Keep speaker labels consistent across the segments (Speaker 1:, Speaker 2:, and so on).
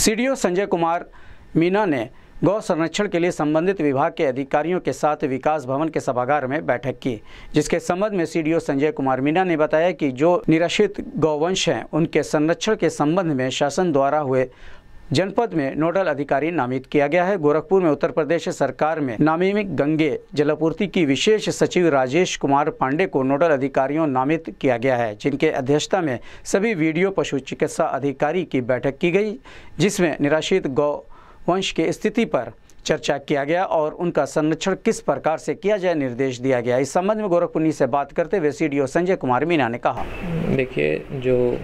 Speaker 1: CDO Sanjay Kumar Meena ने गौ संरक्षण के लिए संबंधित विभाग के अधिकारियों के साथ विकास भवन के सभागार में बैठक की, जिसके संबंध में सीडीओ संजय कुमार मीना ने बताया कि जो निराश्रित गौवंश हैं, उनके संरक्षण के संबंध में शासन द्वारा हुए जनपद में नोडल अधिकारी नामित किया गया है। गोरखपुर में उत्तर प्रदेश सरकार में नामिमिक गंगे जलापूर्ति की विशेष सचिव राजेश कुमार पांडे को नोडल अधिकारियों नामित किया गया है, जिनके अध्यक्षता में सभी वीडियो पशु चिकित्सा अधिकारी की बैठक की गई, जिसमें निराश्रित गौ वंश की स्थिति पर चर्चा किया गया और उनका संरक्षण किस प्रकार से किया जाए निर्देश दिया गया। इस संबंध में गोरखपुरी से बात करते हुए सी संजय कुमार मीना ने कहा।
Speaker 2: देखिए, जो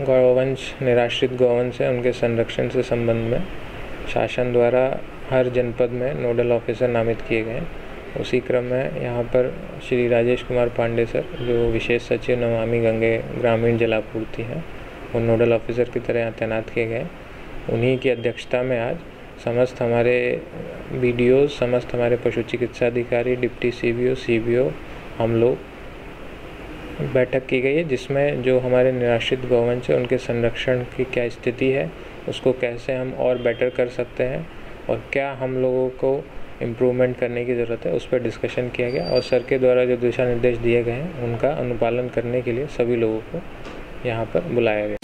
Speaker 2: गौवंश, निराश्रित गौवंश है उनके संरक्षण से संबंध में। शासन द्वारा हर जनपद में नोडल ऑफिसर नामित किए गए उसी क्रम में यहाँ पर श्री राजेश कुमार पांडे सर, जो विशेष सचिव नमामि गंगे ग्रामीण जलापूर्ति हैं, वो नोडल ऑफिसर की तरह यहाँ तैनात किए गए उन्हीं की अध्यक्षता में आज समस्त हमारे बी समस्त हमारे पशु चिकित्सा अधिकारी, डिप्टी सी बी ओ हम लोग बैठक की गई है, जिसमें जो हमारे निराश्रित गौवंश है, उनके संरक्षण की क्या स्थिति है, उसको कैसे हम और बेटर कर सकते हैं, और क्या हम लोगों को इम्प्रूवमेंट करने की ज़रूरत है, उस पर डिस्कशन किया गया, और सर के द्वारा जो दिशा निर्देश दिए गए हैं, उनका अनुपालन करने के लिए सभी लोगों को यहाँ पर बुलाया गया।